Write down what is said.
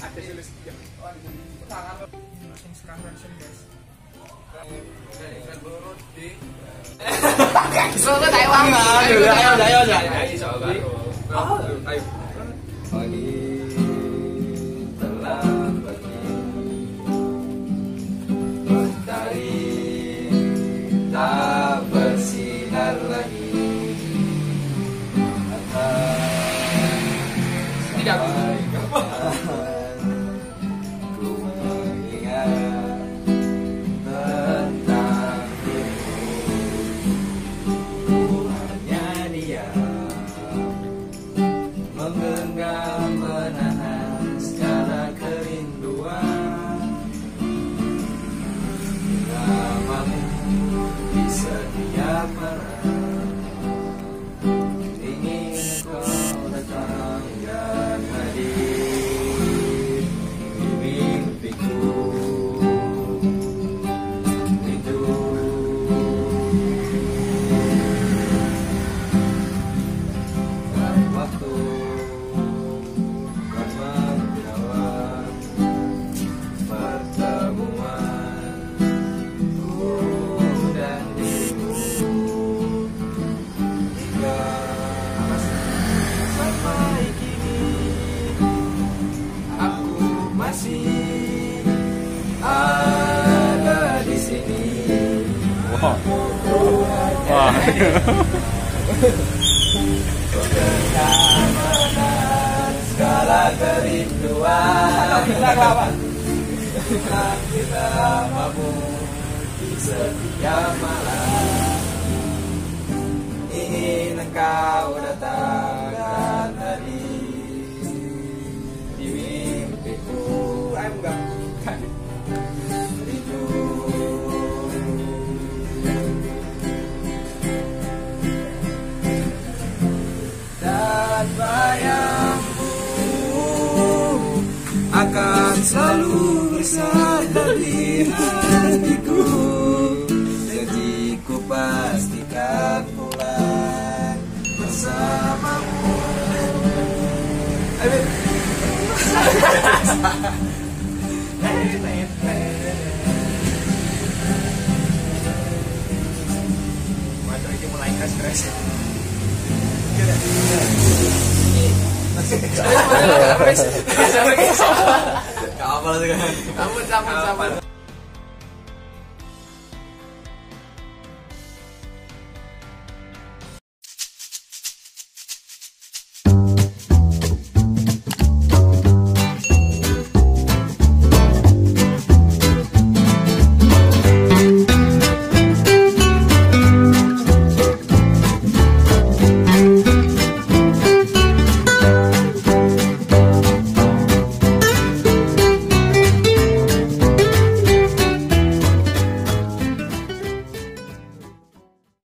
ada tulis jam tangan sing guys Suruh Ayo, ayo, ayo, ayo Matahari tak bersinar lagi Tidak. Setiap Wah. Segala kerinduan kita mampu di setiap malam dan bayangmu akan selalu bersama di hatiku jadi ku pastikan pulang bersamamu. Motor iki mulai stres. Gak apa kan Sampun, sampun, sampun.